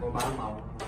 我帮忙。